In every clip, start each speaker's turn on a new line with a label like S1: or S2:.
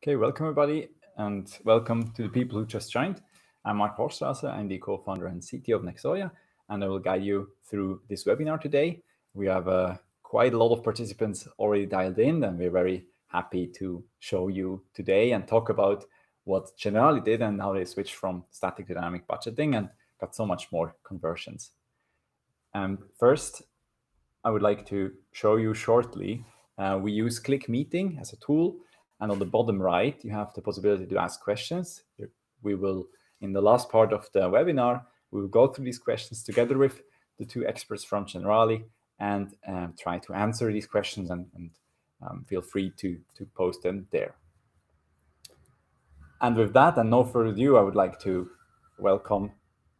S1: Okay, welcome everybody, and welcome to the people who just joined. I'm Marco Hochstrasser, I'm the co-founder and CTO of Nexoya, and I will guide you through this webinar today. We have uh, quite a lot of participants already dialed in, and we're very happy to show you today and talk about what Generali did and how they switched from static to dynamic budgeting and got so much more conversions. And first, I would like to show you shortly, uh, we use ClickMeeting as a tool and on the bottom right, you have the possibility to ask questions. We will, in the last part of the webinar, we will go through these questions together with the two experts from Generali and um, try to answer these questions and, and um, feel free to, to post them there. And with that, and no further ado, I would like to welcome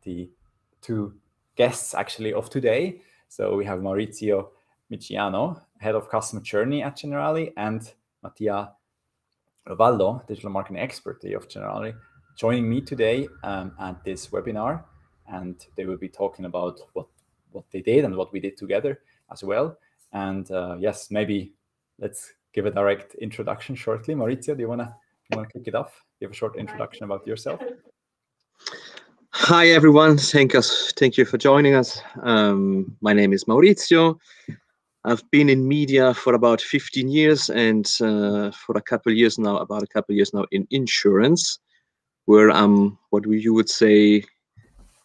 S1: the two guests actually of today. So we have Maurizio Miggiano, Head of Customer Journey at Generali, and Mattia Lovallo, digital marketing expert of Generali, joining me today um, at this webinar. And they will be talking about what, what they did and what we did together as well. And uh, yes, maybe let's give a direct introduction shortly. Maurizio, do you want to you wanna kick it off? Give a short introduction about yourself.
S2: Hi, everyone. Thank us. Thank you for joining us. Um, my name is Maurizio. I've been in media for about 15 years and uh, for a couple years now, about a couple years now in insurance, where I'm what you would say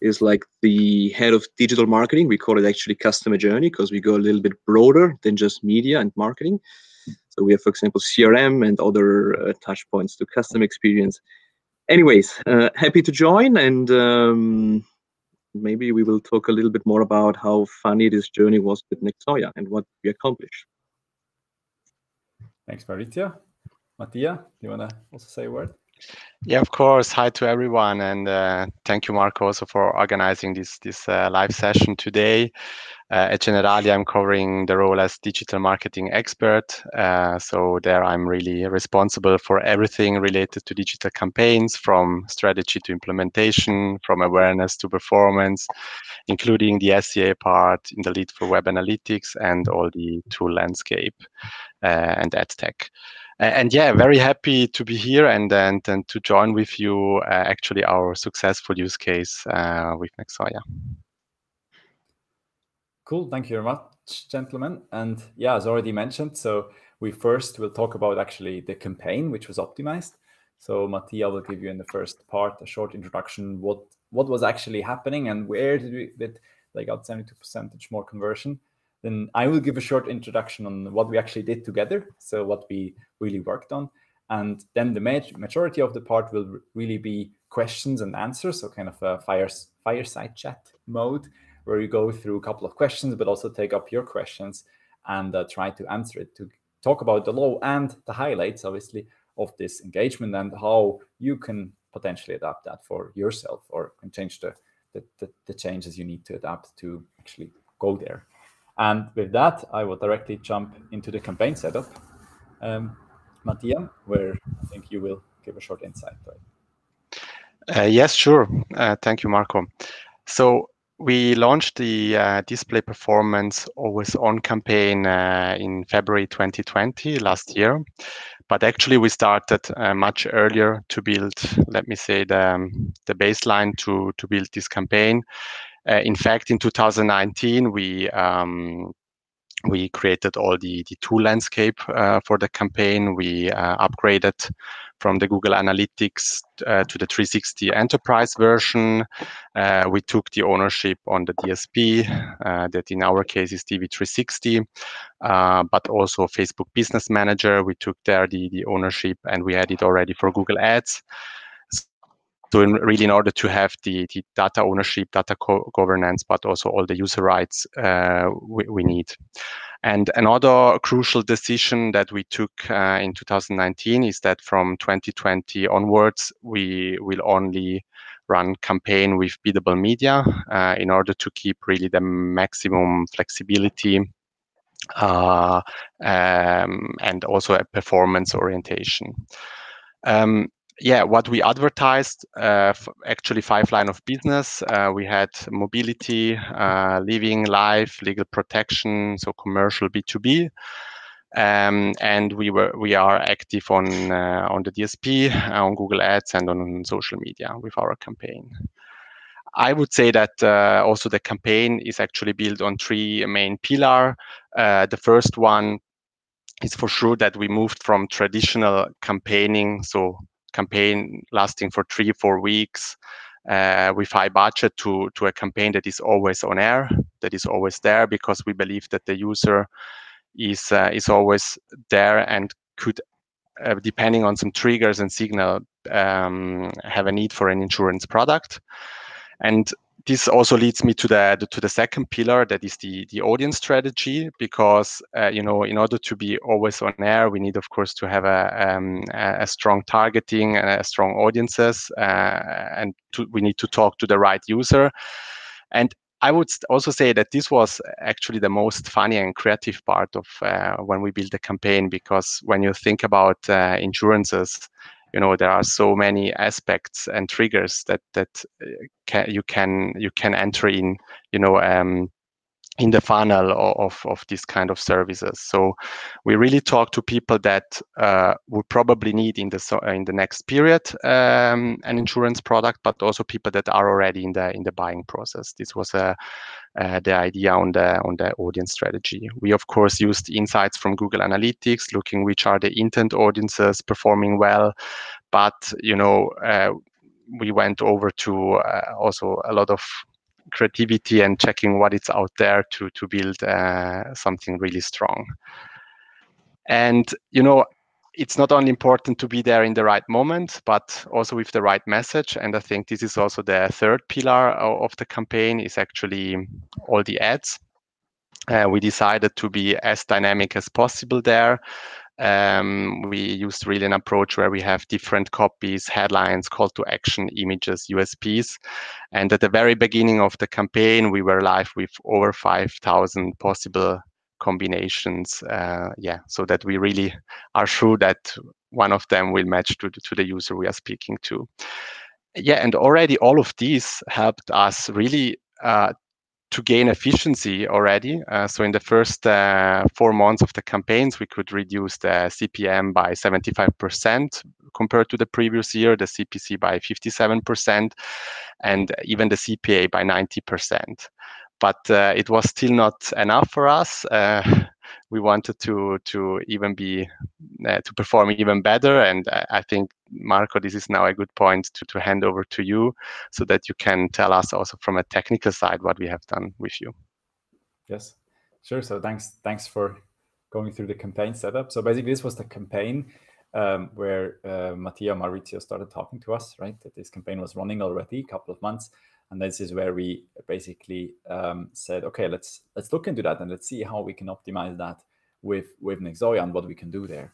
S2: is like the head of digital marketing. We call it actually customer journey because we go a little bit broader than just media and marketing. So we have, for example, CRM and other uh, touch points to customer experience. Anyways, uh, happy to join and um, maybe we will talk a little bit more about how funny this journey was with Nexoya and what we accomplished.
S1: Thanks, Maurizio. Mattia, do you want to also say a word?
S3: Yeah, of course. Hi to everyone, and uh, thank you, Marco, also for organizing this this uh, live session today. Uh, at Generali, I'm covering the role as digital marketing expert. Uh, so there, I'm really responsible for everything related to digital campaigns, from strategy to implementation, from awareness to performance, including the SEA part in the lead for web analytics and all the tool landscape uh, and ad tech and yeah, very happy to be here and and, and to join with you uh, actually our successful use case uh, with Nexoya.
S1: Cool, thank you very much, gentlemen. And yeah, as already mentioned, so we first will talk about actually the campaign which was optimized. So Mattia will give you in the first part a short introduction what what was actually happening and where did we that they got 72 percentage more conversion. Then I will give a short introduction on what we actually did together, so what we really worked on. And then the majority of the part will really be questions and answers, so kind of a fire, fireside chat mode, where you go through a couple of questions, but also take up your questions and uh, try to answer it to talk about the low and the highlights, obviously, of this engagement and how you can potentially adapt that for yourself or can change the, the, the, the changes you need to adapt to actually go there. And with that, I will directly jump into the campaign setup. Um, Mattia, where I think you will give a short insight.
S3: Right? Uh, yes, sure. Uh, thank you, Marco. So we launched the uh, display performance always on campaign uh, in February 2020 last year. But actually, we started uh, much earlier to build, let me say, the, um, the baseline to, to build this campaign. Uh, in fact, in 2019, we um, we created all the, the tool landscape uh, for the campaign. We uh, upgraded from the Google Analytics uh, to the 360 enterprise version. Uh, we took the ownership on the DSP, uh, that in our case is DV360, uh, but also Facebook Business Manager. We took there the, the ownership and we had it already for Google Ads. So in, really, in order to have the, the data ownership, data governance, but also all the user rights uh, we, we, need. And another crucial decision that we took uh, in 2019 is that from 2020 onwards, we will only run campaign with biddable media uh, in order to keep really the maximum flexibility uh, um, and also a performance orientation. Um, yeah, what we advertised, uh, actually five line of business. Uh, we had mobility, uh, living, life, legal protection, so commercial B2B. um, and we were we are active on uh, on the DSP, on Google Ads, and on social media with our campaign. I would say that uh, also the campaign is actually built on three main pillar. Uh, the first one is for sure that we moved from traditional campaigning, so campaign lasting for three four weeks uh, with high budget to to a campaign that is always on air, that is always there because we believe that the user is uh, is always there and could uh, depending on some triggers and signal um, have a need for an insurance product. And this also leads me to the to the second pillar that is the the audience strategy because uh, you know in order to be always on air we need of course to have a um, a strong targeting and a strong audiences uh, and to, we need to talk to the right user. And I would also say that this was actually the most funny and creative part of uh, when we built the campaign because when you think about uh, insurances you know there are so many aspects and triggers that that uh, can, you can you can enter in you know um, in the funnel of, of these kind of services. So we really talk to people that uh, would probably need in the so, in the next period um, an insurance product, but also people that are already in the in the buying process. This was a uh, the idea on the on the audience strategy. We of course used insights from Google Analytics, looking which are the intent audiences performing well, but you know uh, we went over to uh, also a lot of creativity and checking what is out there to to build uh, something really strong. And you know it's not only important to be there in the right moment, but also with the right message. And I think this is also the third pillar of the campaign is actually all the ads. Uh, we decided to be as dynamic as possible there. Um, we used really an approach where we have different copies, headlines, call to action, images, USPs. And at the very beginning of the campaign, we were live with over 5,000 possible combinations. Uh, yeah, so that we really are sure that one of them will match to to the user we are speaking to. Yeah, and already all of these helped us really uh, to gain efficiency already. Uh, so in the first uh, four months of the campaigns, we could reduce the CPM by 75% compared to the previous year, the CPC by 57%, and even the CPA by 90% but uh, it was still not enough for us. Uh, we wanted to to even be uh, to perform even better, and I think Marco, this is now a good point to to hand over to you, so that you can tell us also from a technical side what we have done with you.
S1: Yes, sure. So thanks thanks for going through the campaign setup. So basically, this was the campaign. Um, where uh, Mattia Maurizio started talking to us, right? That this campaign was running already a couple of months, and this is where we basically um, said, okay, let's let's look into that and let's see how we can optimize that with with Nexoya and what we can do there.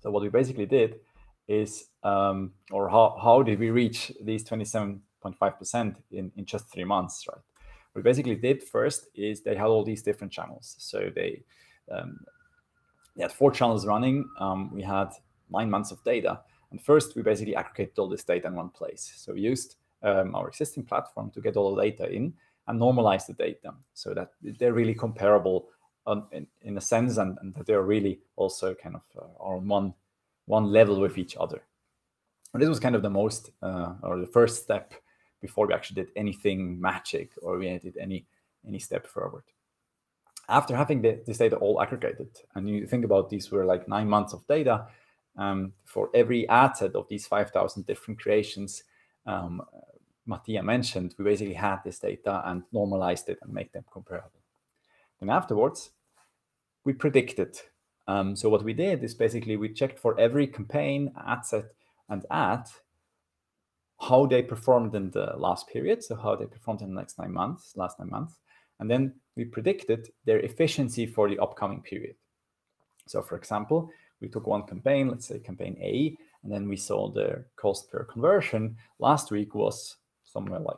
S1: So what we basically did is, um, or how how did we reach these 27.5% in in just three months, right? What we basically did first is they had all these different channels. So they um, they had four channels running. Um, we had nine months of data. And first, we basically aggregated all this data in one place. So we used um, our existing platform to get all the data in and normalize the data so that they're really comparable on, in, in a sense and, and, that they're really also kind of uh, on one one level with each other. And this was kind of the most uh, or the first step before we actually did anything magic or we did any any step forward. After having the, this data all aggregated, and you think about these were like nine months of data, um, for every ad set of these 5,000 different creations, um, Mattia mentioned, we basically had this data and normalized it and make them comparable. Then afterwards, we predicted. Um, so what we did is basically we checked for every campaign, ad set, and ad how they performed in the last period, so how they performed in the next nine months, last nine months, and then we predicted their efficiency for the upcoming period. So for example, we took one campaign, let's say campaign A, and then we saw the cost per conversion last week was somewhere like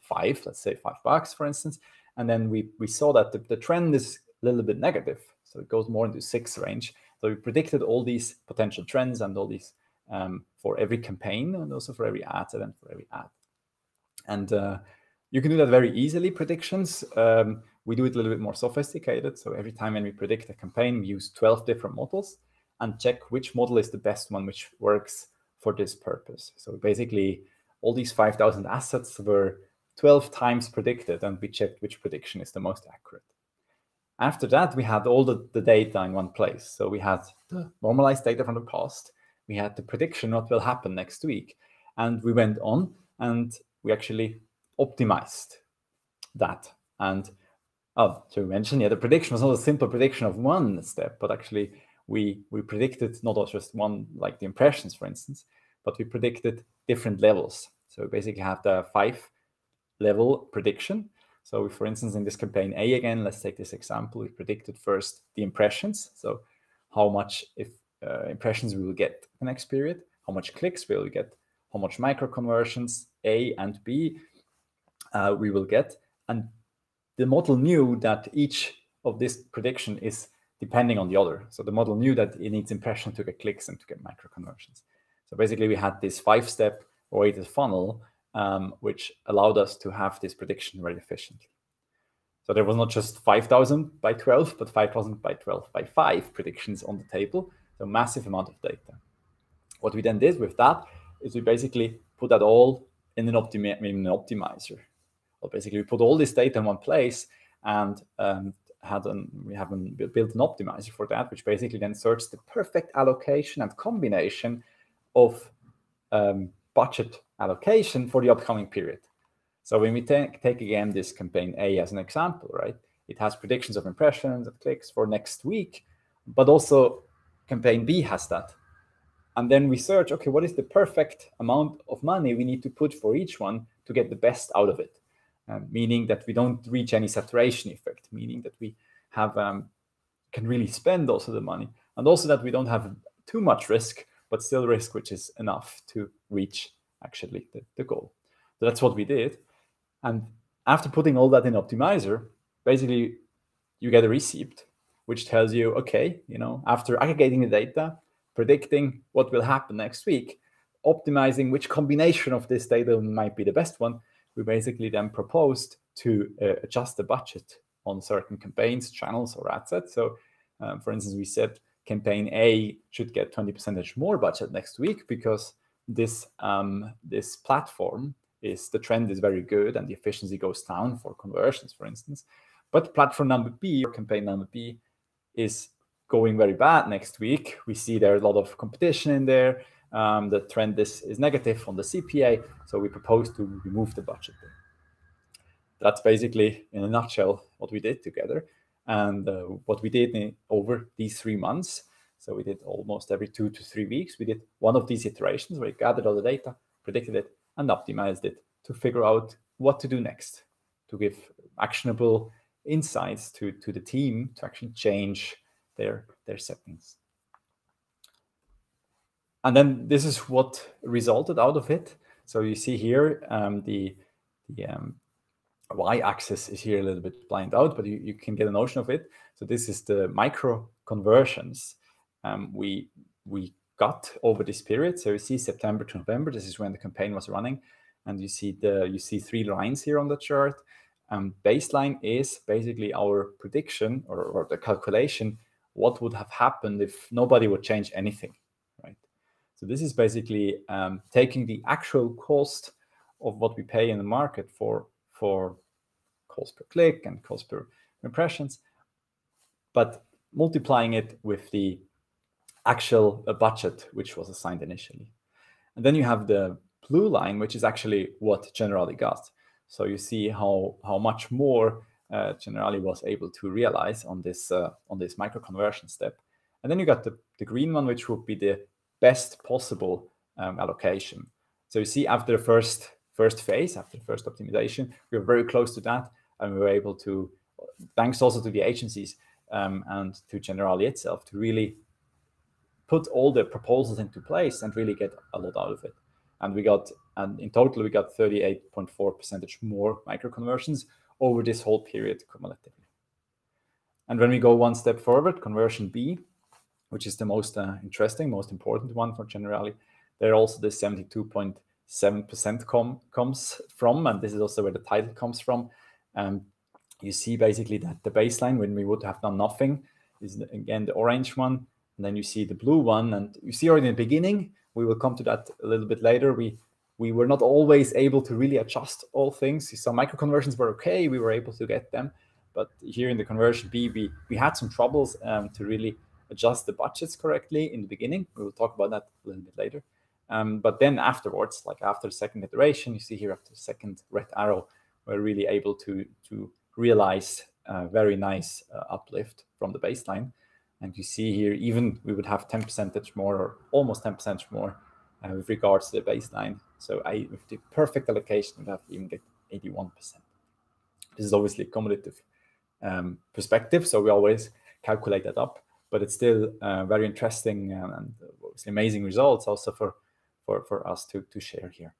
S1: five, let's say five bucks, for instance. And then we, we saw that the, the trend is a little bit negative. So it goes more into six range. So we predicted all these potential trends and all these um, for every campaign and also for every ad and for every ad. And uh, you can do that very easily, predictions. Um, we do it a little bit more sophisticated. So every time when we predict a campaign, we use 12 different models and check which model is the best one which works for this purpose. So basically, all these 5,000 assets were 12 times predicted, and we checked which prediction is the most accurate. After that, we had all the, the data in one place. So we had the normalized data from the past, we had the prediction what will happen next week, and we went on and we actually optimized that. And oh, to mention, yeah, the prediction was not a simple prediction of one step, but actually we we predicted not just one like the impressions, for instance, but we predicted different levels. So we basically have the five level prediction. So for instance, in this campaign A again, let's take this example. We predicted first the impressions. So how much if uh, impressions we will get the next period, how much clicks we will get, how much micro conversions A and B uh, we will get. And the model knew that each of this prediction is depending on the other. So the model knew that it needs impression to get clicks and to get micro conversions. So basically, we had this five-step weighted funnel, um, which allowed us to have this prediction very efficiently. So there was not just 5,000 by 12, but 5,000 by 12 by 5 predictions on the table. So massive amount of data. What we then did with that is we basically put that all in an, optimi- in an optimizer. Well, basically, we put all this data in one place and um, had an, we have an, built an optimizer for that, which basically then searches the perfect allocation and combination of um, budget allocation for the upcoming period. So when we take, take again this campaign A as an example, right? It has predictions of impressions, of clicks for next week, but also campaign B has that. And then we search, okay, what is the perfect amount of money we need to put for each one to get the best out of it? Um, meaning that we don't reach any saturation effect, meaning that we have um, can really spend also the money, and also that we don't have too much risk, but still risk which is enough to reach actually the, the goal. So that's what we did. And after putting all that in Optimizer, basically you get a receipt which tells you, okay, you know, after aggregating the data, predicting what will happen next week, optimizing which combination of this data might be the best one, we basically then proposed to uh, adjust the budget on certain campaigns, channels, or ad sets. So, um, for instance, we said campaign A should get 20% more budget next week because this um, this platform is the trend is very good and the efficiency goes down for conversions, for instance. But platform number B or campaign number B is going very bad next week. We see there's a lot of competition in there. Um, the trend is, is negative on the CPA, so we propose to remove the budget. That's basically, in a nutshell, what we did together. And uh, what we did in, over these three months. So we did almost every two to three weeks. We did one of these iterations where we gathered all the data, predicted it, and optimized it to figure out what to do next, to give actionable insights to, to the team to actually change their, their settings. And then this is what resulted out of it. So you see here um, the, the um, y-axis is here a little bit blind out, but you, you can get a notion of it. So this is the micro conversions um, we we got over this period. So you see September to November. This is when the campaign was running, and you see the you see three lines here on the chart. Um, baseline is basically our prediction or, or the calculation what would have happened if nobody would change anything, right? So this is basically um, taking the actual cost of what we pay in the market for for cost per click and cost per impressions, but multiplying it with the actual uh, budget which was assigned initially. And then you have the blue line, which is actually what Generali got. So you see how how much more uh, Generali was able to realize on this uh, on this micro conversion step. And then you got the, the green one, which would be the best possible um, allocation. So you see after the first first phase, after the first optimization, we were very close to that, and we were able to, thanks also to the agencies um, and to Generali itself, to really put all the proposals into place and really get a lot out of it. And we got, and in total, we got 38.4 percentage more micro conversions over this whole period cumulatively. And when we go one step forward, conversion B, which is the most uh, interesting, most important one for Generali, there also the 72.7% com comes from, and this is also where the title comes from. Um, you see basically that the baseline when we would have done nothing is again the orange one, and then you see the blue one, and you see already in the beginning. We will come to that a little bit later. We we were not always able to really adjust all things. Some micro conversions were okay; we were able to get them, but here in the conversion B, we we had some troubles um, to really adjust the budgets correctly in the beginning. We will talk about that a little bit later. Um, but then afterwards, like after the second iteration, you see here after the second red arrow, we're really able to to realize a very nice uh, uplift from the baseline. And you see here, even we would have 10 percentage more or almost 10 percent more uh, with regards to the baseline. So I, with the perfect allocation, we have even get 81%. This is obviously a cumulative um, perspective, so we always calculate that up, but it's still uh, very interesting and, and amazing results also for, for, for us to, to share here.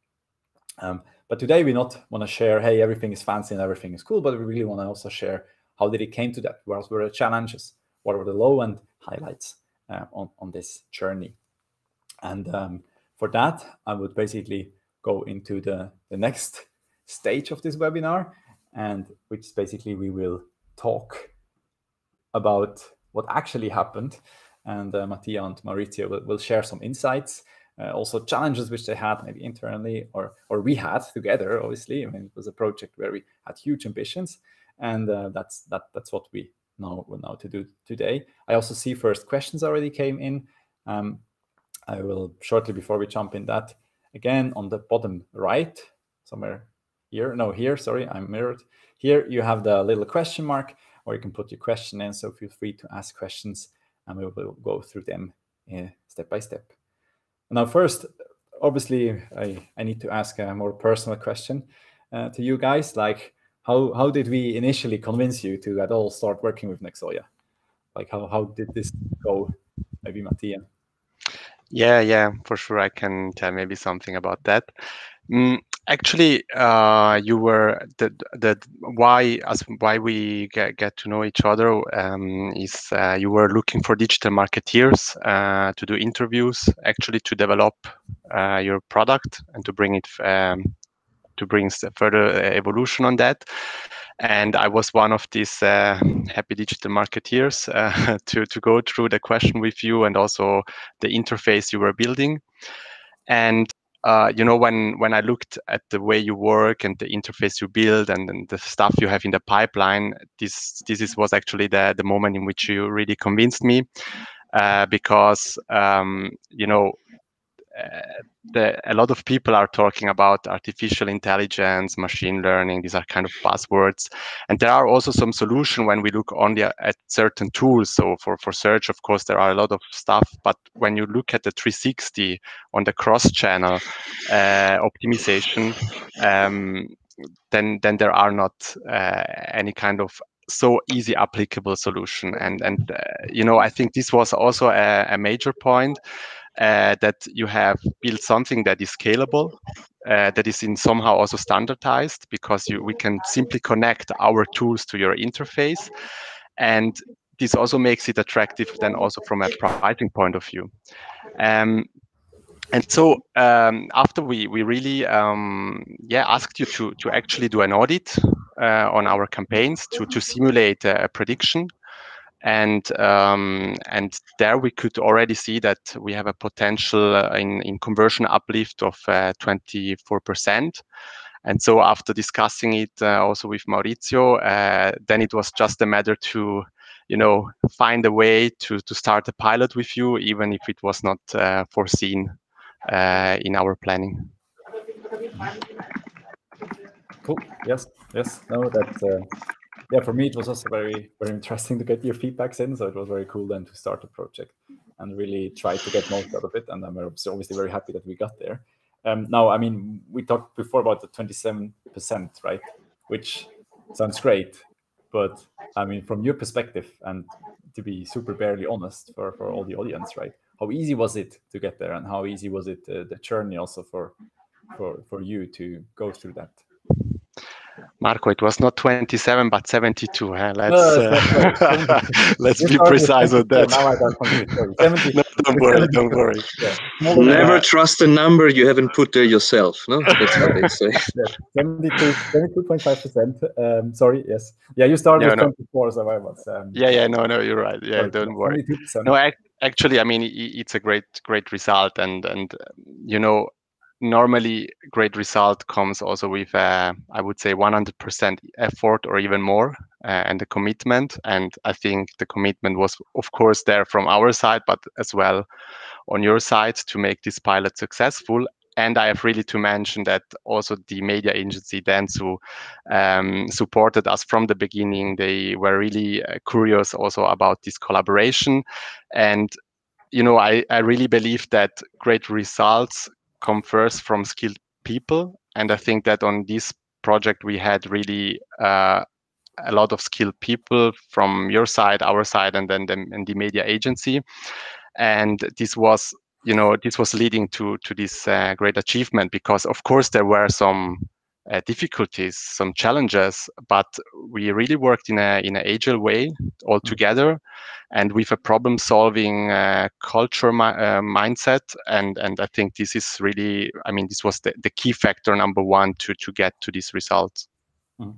S1: Um, but today we not want to share, hey, everything is fancy and everything is cool, but we really want to also share how did it came to that? What were the challenges? What were the low end highlights uh, on, on this journey? And um, for that, I would basically go into the, the next stage of this webinar, and which basically we will talk about what actually happened. And uh, Mattia and Maurizio will, will share some insights uh, also challenges which they had maybe internally or or we had together obviously. I mean it was a project where we had huge ambitions and uh, that's that that's what we now will now to do today. I also see first questions already came in. Um, i will shortly before we jump in that again on the bottom right somewhere here no here sorry i'm mirrored. Here you have the little question mark or you can put your question in so feel free to ask questions and we will go through them uh, step by step now, first, obviously, I, I need to ask a more personal question uh, to you guys. Like, how how did we initially convince you to at all start working with Nexoya? Like, how how did this go? Maybe Mattia.
S3: Yeah, yeah, for sure. I can tell maybe something about that. Mm, actually, uh, you were the the why as why we get, get to know each other um, is uh, you were looking for digital marketeers uh, to do interviews, actually to develop uh, your product and to bring it um, to bring further uh, evolution on that. And I was one of these uh, happy digital marketeers to to go through the question with you and also the interface you were building. And uh, you know, when when I looked at the way you work and the interface you build and, and, the stuff you have in the pipeline, this this is, was actually the the moment in which you really convinced me, uh, because um, you know the, a lot of people are talking about artificial intelligence, machine learning. These are kind of buzzwords, and there are also some solution when we look only at certain tools. So for for search, of course, there are a lot of stuff. But when you look at the 360 on the cross-channel uh, optimization, um, then then there are not uh, any kind of so easy applicable solution and and uh, you know i think this was also a, a major point uh, that you have built something that is scalable, uh, that is in somehow also standardized because you, we can simply connect our tools to your interface. And this also makes it attractive then also from a pricing point of view. Um, and so um, after we we really um, yeah asked you to to actually do an audit uh, on our campaigns to to simulate a, a prediction and um, and there we could already see that we have a potential uh, in, in conversion uplift of uh, 24%. And so after discussing it uh, also with Maurizio, uh, then it was just a matter to, you know, find a way to, to start a pilot with you, even if it was not uh, foreseen uh, in our planning.
S1: Cool. Yes. Yes. No, that yeah, for me it was also very very interesting to get your feedbacks in. So it was very cool then to start the project and really try to get most out of it. And I'm obviously very happy that we got there. Um, now, I mean, we talked before about the 27%, right? Which sounds great, but I mean, from your perspective, and to be super barely honest for for all the audience, right? How easy was it to get there, and how easy was it uh, the journey also for for for you to go through that?
S3: Marco, it was not 27 but 72. Huh? Let's uh, let's be precise on that. Now I got no, don't worry, don't worry.
S2: Yeah. Never trust a number you haven't put there yourself. No, that's what they say.
S1: yeah. 72.5 percent. Um, sorry, yes, yeah, you started no, with no. 24, so I was. Um,
S3: yeah, yeah, no, no, you're right. Yeah, sorry, don't worry. No, I, actually, I mean, it's a great, great result, and and you know, normally great result comes also with uh, i would say 100% effort or even more uh, and the commitment and i think the commitment was of course there from our side but as well on your side to make this pilot successful and I have really to mention that also the media agency Dentsu um, supported us from the beginning. They were really uh, curious also about this collaboration, and you know I, I really believe that great results come first from skilled people. And I think that on this project, we had really uh, a lot of skilled people from your side, our side, and then the, and the media agency. And this was, you know, this was leading to to this uh, great achievement because, of course, there were some uh, difficulties, some challenges, but we really worked in a in an agile way all mm-hmm. together, and with a problem-solving uh, culture mi- uh, mindset. And and I think this is really, I mean, this was the, the key factor number one to to get to these results. Mm.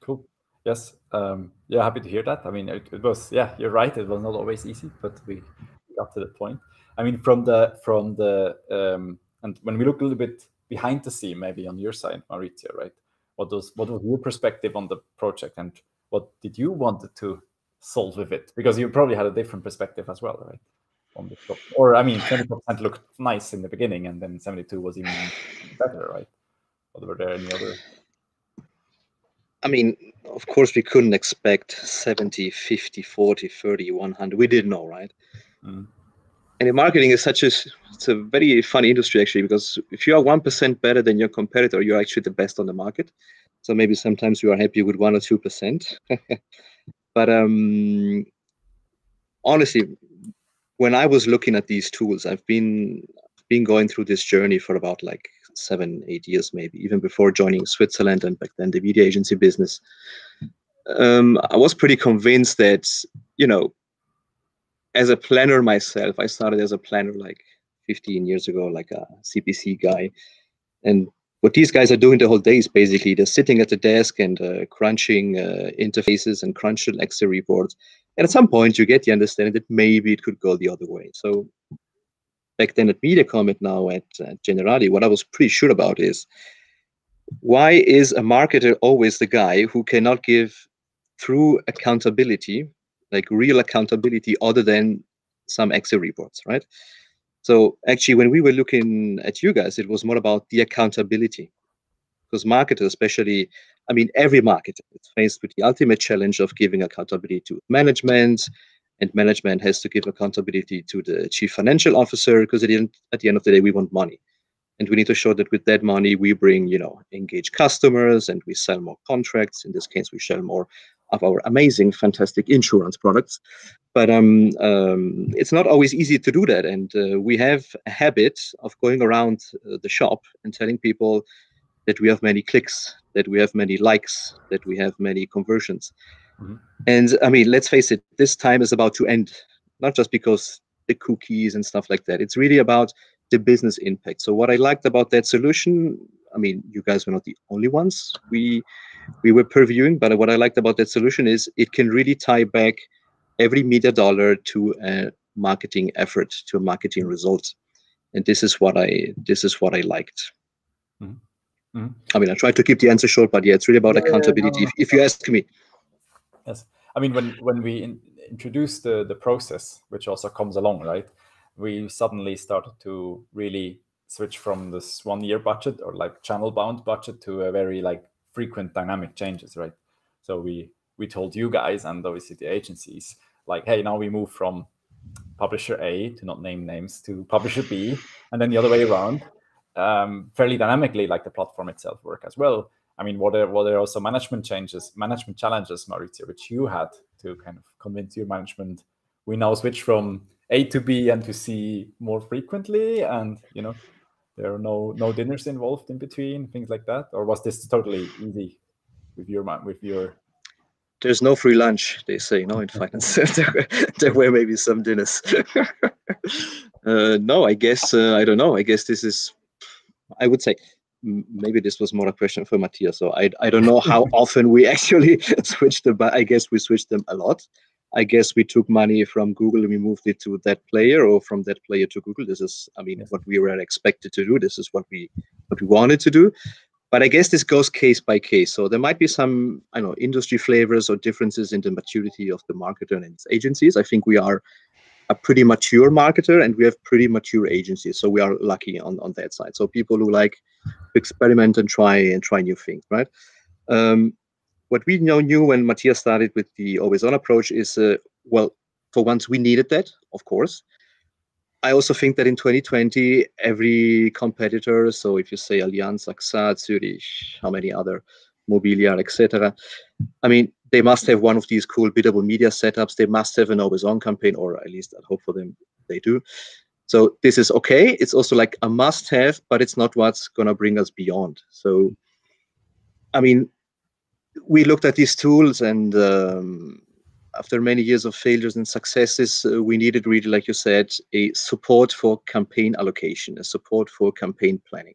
S1: Cool. Yes. Um, yeah. Happy to hear that. I mean, it, it was. Yeah, you're right. It was not always easy, but we got to the point. I mean, from the from the um, and when we look a little bit behind the scene, maybe on your side, Maurizio, right? What was what was your perspective on the project, and what did you wanted to solve with it? Because you probably had a different perspective as well, right? On the top. Or I mean, twenty percent looked nice in the beginning, and then seventy-two was even better, right? Or were there any other?
S2: I mean, of course, we couldn't expect 70, 50, 40, 30, 100. We didn't know, right? Mm and in marketing is such a it's a very funny industry actually because if you are one percent better than your competitor, you're actually the best on the market. So maybe sometimes you are happy with one or two percent. but um, honestly, when I was looking at these tools, I've been been going through this journey for about like seven, eight years, maybe even before joining Switzerland and back then the media agency business. Um, I was pretty convinced that you know as a planner myself, I started as a planner like 15 years ago, like a CPC guy. And what these guys are doing the whole day is basically they're sitting at the desk and uh, crunching uh, interfaces and crunching Excel reports. And at some point, you get the understanding that maybe it could go the other way. So back then at MediaCom and now at uh, Generali, what I was pretty sure about is why is a marketer always the guy who cannot give through accountability like real accountability other than some Excel reports, right? So actually, when we were looking at you guys, it was more about the accountability, because marketers, especially, I mean, every marketer is faced with the ultimate challenge of giving accountability to management, and management has to give accountability to the chief financial officer, because at the end, at the end of the day, we want money, and we need to show that with that money we bring, you know, engaged customers, and we sell more contracts. In this case, we sell more of our amazing, fantastic insurance products. But um, um, it's not always easy to do that. And uh, we have a habit of going around uh, the shop and telling people that we have many clicks, that we have many likes, that we have many conversions. Mm-hmm. And I mean, let's face it, this time is about to end, not just because the cookies and stuff like that. It's really about the business impact. So what I liked about that solution, I mean, you guys were not the only ones. We we were previewing, but what I liked about that solution is it can really tie back every media dollar to a marketing effort, to a marketing result. And this is what I this is what I liked. Mm-hmm. Mm-hmm. I mean, I tried to keep the answer short, but yeah, it's really about yeah, accountability. Yeah, no, no. If, if, you ask me,
S1: yes, I mean when when we in, introduced the the process, which also comes along, right? We suddenly started to really switch from this one year budget or like channel bound budget to a very like frequent dynamic changes, right? So we we told you guys and obviously the agencies like, hey, now we move from publisher A to not name names to publisher B, and then the other way around, um, fairly dynamically, like the platform itself work as well. I mean, what are what are also management changes, management challenges, Maurizio, which you had to kind of convince your management? We now switch from A to B and to C more frequently, and you know, There are no no dinners involved in between, things like that, or was this totally easy with your with your?
S2: There's no free lunch, they say, no, in finance. there, there were maybe some dinners. uh, no, I guess uh, I don't know. I guess this is, I would say, maybe this was more a question for Matthias. So I I don't know how often we actually switched them, but I guess we switched them a lot. I guess we took money from Google and we moved it to that player or from that player to Google. This is, I mean, what we were expected to do. This is what we what we wanted to do. But I guess this goes case by case. So there might be some, I know, industry flavors or differences in the maturity of the marketer and its agencies. I think we are a pretty mature marketer and we have pretty mature agencies. So we are lucky on, on that side. So people who like to experiment and try and try new things, right? Um, what we now knew when Matthias started with the always on approach is, uh, well, for once we needed that, of course. I also think that in 2020, every competitor, so if you say Allianz, AXA, Zurich, how many other, Mobiliar, etc. I mean, they must have one of these cool biddable media setups. They must have an always on campaign, or at least I hope for them they do. So this is okay. It's also like a must have, but it's not what's going to bring us beyond. So, I mean, we looked at these tools and um, after many years of failures and successes, uh, we needed really, like you said, a support for campaign allocation, a support for campaign planning.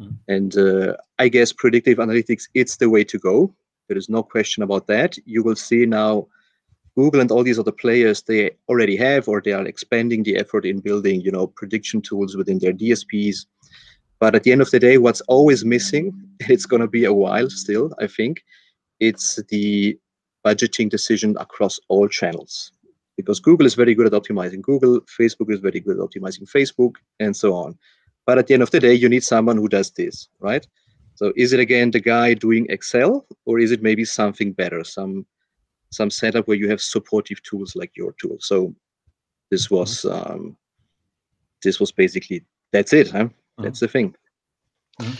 S2: Mm. And uh, I guess predictive analytics, it's the way to go. There is no question about that. You will see now Google and all these other players, they already have or they are expanding the effort in building, you know, prediction tools within their DSPs. But at the end of the day, what's always missing, it's going to be a while still, I think, it's the budgeting decision across all channels because Google is very good at optimizing Google, Facebook is very good at optimizing Facebook, and so on. But at the end of the day, you need someone who does this, right? So is it again the guy doing Excel, or is it maybe something better, some some setup where you have supportive tools like your tool? So this was mm-hmm. um, this was basically that's it, huh? Mm-hmm. That's the thing.
S3: Mm-hmm.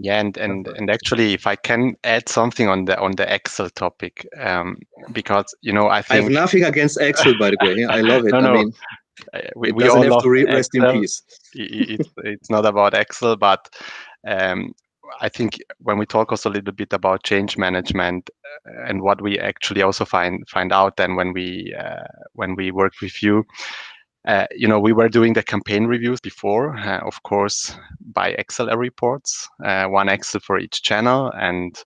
S3: Yeah, and and and actually, if I can add something on the on the Excel topic, um, because you know, I think
S2: I have nothing against Excel, by the way. I love it.
S3: no, no.
S2: I mean,
S3: we, we all have to rest Excel. in peace. it's it's not about Excel, but um, I think when we talk also a little bit about change management uh, and what we actually also find find out then when we uh, when we work with you uh, you know, we were doing the campaign reviews before, uh, of course, by Excel reports, uh, one Excel for each channel. And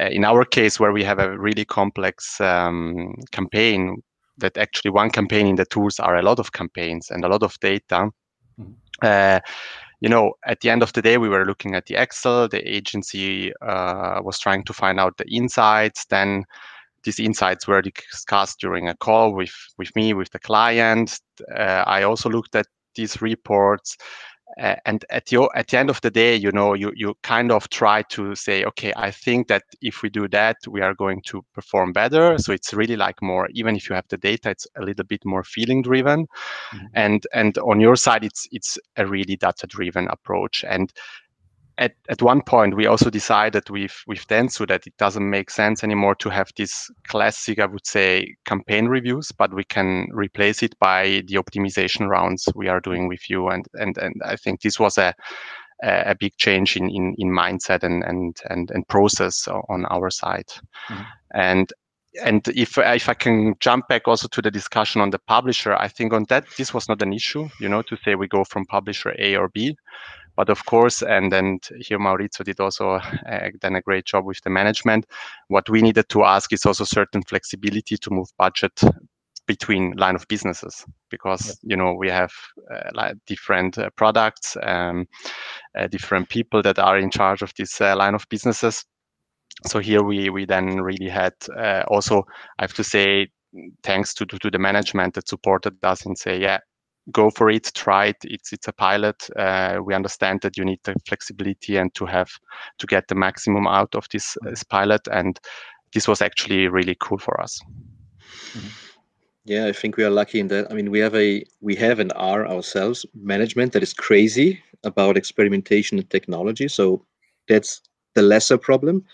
S3: uh, in our case, where we have a really complex um, campaign, that actually one campaign in the tools are a lot of campaigns and a lot of data. Mm-hmm. you know, at the end of the day, we were looking at the Excel. The agency uh, was trying to find out the insights. Then these insights were discussed during a call with with me with the client. Uh, I also looked at these reports. Uh, and at the at the end of the day, you know, you you kind of try to say, okay, I think that if we do that, we are going to perform better. So it's really like more, even if you have the data, it's a little bit more feeling driven, mm-hmm. and and on your side, it's it's a really data driven approach. And at, at one point we also decided with with Dentsu that it doesn't make sense anymore to have this classic, I would say, campaign reviews, but we can replace it by the optimization rounds we are doing with you. And and and I think this was a a big change in, in, in mindset and, and, and, and process on our side. Mm-hmm. And and if if I can jump back also to the discussion on the publisher, I think on that this was not an issue, you know, to say we go from publisher A or B. But of course, and then here Maurizio did also uh, done a great job with the management. What we needed to ask is also certain flexibility to move budget between line of businesses because you know we have uh, like different uh, products um, uh, different people that are in charge of this uh, line of businesses so here we we then really had uh, also i have to say thanks to, to, to the management that supported us and say yeah go for it, try it. It's it's a pilot. Uh, we understand that you need the flexibility and to have to get the maximum out of this, this pilot. And this was actually really cool for us.
S2: Mm-hmm. Yeah, I think we are lucky in that. I mean, we have a we have an R ourselves management that is crazy about experimentation and technology. So that's the lesser problem.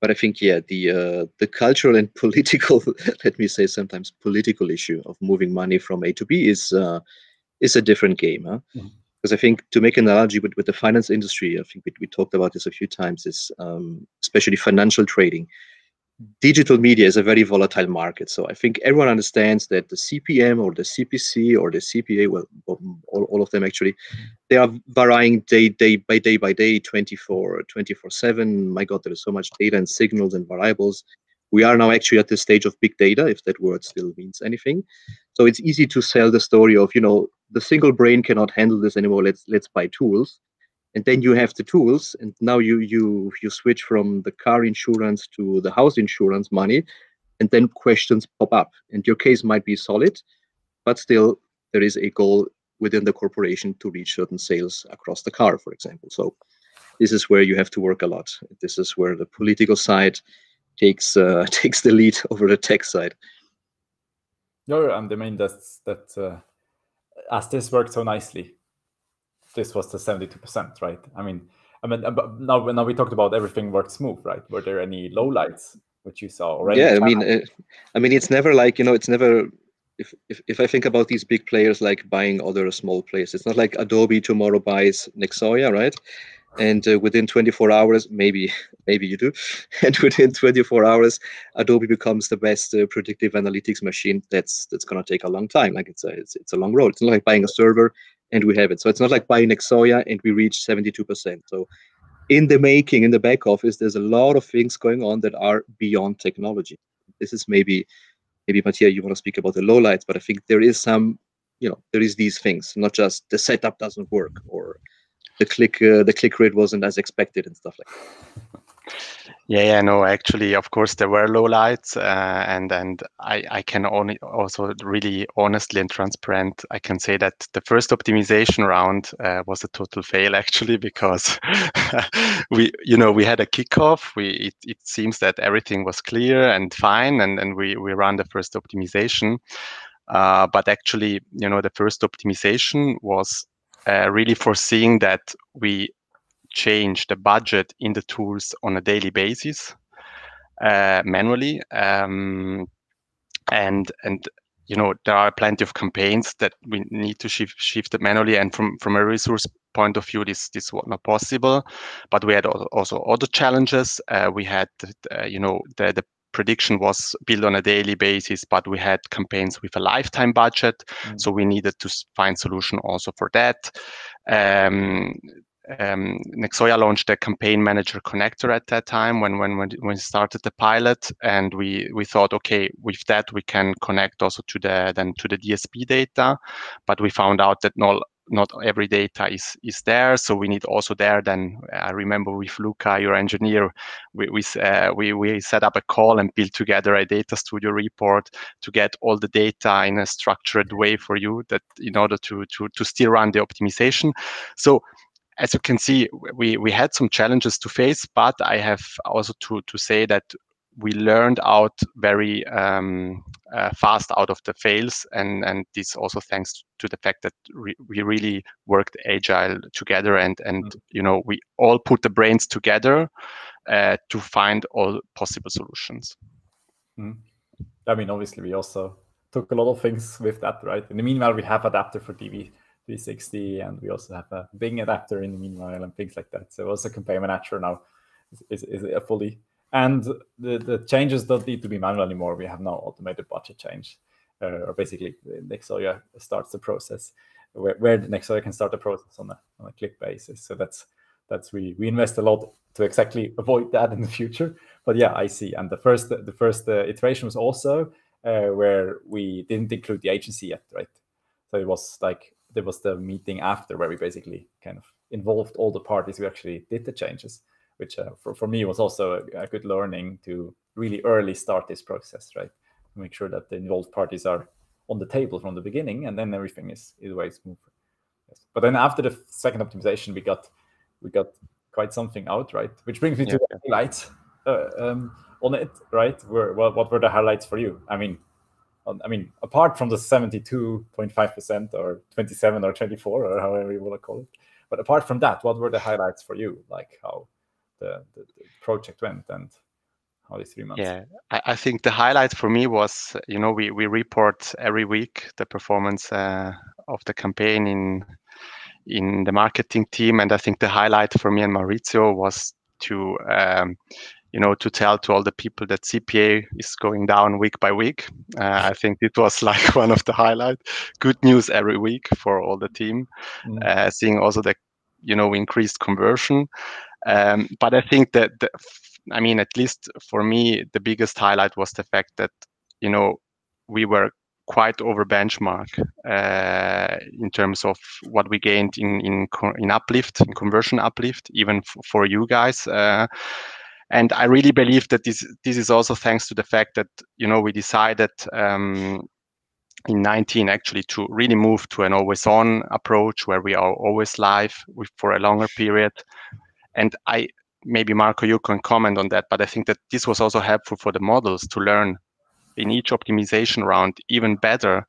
S2: But I think yeah, the uh, the cultural and political, let me say sometimes political issue of moving money from A to B is uh, is a different game. Huh? Mm-hmm. because I think to make an analogy with, with the finance industry, I think we, we talked about this a few times, is um, especially financial trading. Digital media is a very volatile market. So I think everyone understands that the CPM or the CPC or the CPA, well, all, all of them actually, they are varying day, day by day by day, 24, 24 7. My God, there is so much data and signals and variables. We are now actually at the stage of big data, if that word still means anything. So it's easy to sell the story of, you know, the single brain cannot handle this anymore. Let's let's buy tools, and then you have the tools, and now you you you switch from the car insurance to the house insurance money, and then questions pop up. And your case might be solid, but still there is a goal within the corporation to reach certain sales across the car, for example. So this is where you have to work a lot. This is where the political side takes uh, takes the lead over the tech side.
S1: No, I mean that's that. Uh as this worked so nicely, this was the 72%, right? I mean, I mean, now, now we talked about everything worked smooth, right? Were there any lowlights which you saw already?
S2: Yeah, I mean, uh, I mean, it's never like you know, it's never. If, if, if I think about these big players like buying other small players, it's not like Adobe tomorrow buys Nexoya, right? and uh, within 24 hours maybe maybe you do and within 24 hours adobe becomes the best uh, predictive analytics machine that's that's to take a long time like it's a it's, it's a long road it's not like buying a server and we have it. So it's not like buying Nexoya and we reach 72% so in the making in the back office there's a lot of things going on that are beyond technology. This is maybe maybe Mattia you want to speak about the lowlights but I think there is some you know there is these things not just the setup doesn't work or the click uh, the click rate wasn't as expected and stuff like that.
S3: Yeah, yeah, no, actually, of course, there were lowlights, uh, and and I I can only also really honestly and transparent, I can say that the first optimization round uh, was a total fail actually because we you know we had a kickoff. We it, it seems that everything was clear and fine, and and we we ran the first optimization, uh, but actually you know the first optimization was uh, really foreseeing that we change the budget in the tools on a daily basis uh, manually um, and and you know there are plenty of campaigns that we need to shift shift it manually and from from a resource point of view this this was not possible but we had also other challenges uh, we had uh, you know the the prediction was built on a daily basis, but we had campaigns with a lifetime budget. Mm. So we needed to find solution also for that. Um, um, Nexoya launched a campaign manager connector at that time when when when we started the pilot, and we we thought, okay, with that we can connect also to the then to the DSP data, but we found out that not not every data is is there. So we need also there. Then I remember with Luca, your engineer, we we uh, we, we set up a call and built together a data studio report to get all the data in a structured way for you that in order to to to still run the optimization. So as you can see, we, we had some challenges to face, but I have also to, to say that we learned out very um, uh, fast out of the fails, and and this also thanks to the fact that re we really worked agile together, and and mm. you know we all put the brains together uh, to find all possible solutions.
S1: Mm. I mean, obviously, we also took a lot of things with that, right? In the meanwhile, we have adapter for DV. 360 and we also have a Bing adapter in the meanwhile and things like that. So also campaign manager now is, is, is a fully and the, the changes don't need to be manual anymore. We have now automated budget change, uh, or basically Nexoya starts the process where, where the Nexoya can start the process on a, on a click basis. So that's that's we we invest a lot to exactly avoid that in the future. But yeah, I see. And the first the first uh, iteration was also uh, where we didn't include the agency yet, right? So it was like there was the meeting after where we basically kind of involved all the parties who actually did the changes which uh, for, for me was also a, a, good learning to really early start this process, right? To make sure that the involved parties are on the table from the beginning, and then everything is is way smooth. Yes. But then after the second optimization, we got we got quite something out, right? Which brings me yeah. to the highlights uh, um, on it, right? Where, what were the highlights for you? I mean, I mean, apart from the 72.5% or 27 or 24 or however you want to call it, but apart from that, what were the highlights for you? Like how the, the, the project went and how these three months?
S3: Yeah, I, I, think the highlight for me was, you know, we, we report every week the performance uh, of the campaign in in the marketing team. And I think the highlight for me and Maurizio was to um, you know, to tell to all the people that CPA is going down week by week. Uh, I think it was like one of the highlights. Good news every week for all the team. Mm. Uh, seeing also the, you know, increased conversion. Um, but I think that, the, I mean, at least for me, the biggest highlight was the fact that, you know, we were quite over benchmark uh, in terms of what we gained in in in uplift, in conversion uplift, even for you guys. Uh, and I really believe that this this is also thanks to the fact that you know we decided um, in 19 actually to really move to an always on approach where we are always live with, for a longer period. And I maybe Marco you can comment on that, but I think that this was also helpful for the models to learn in each optimization round even better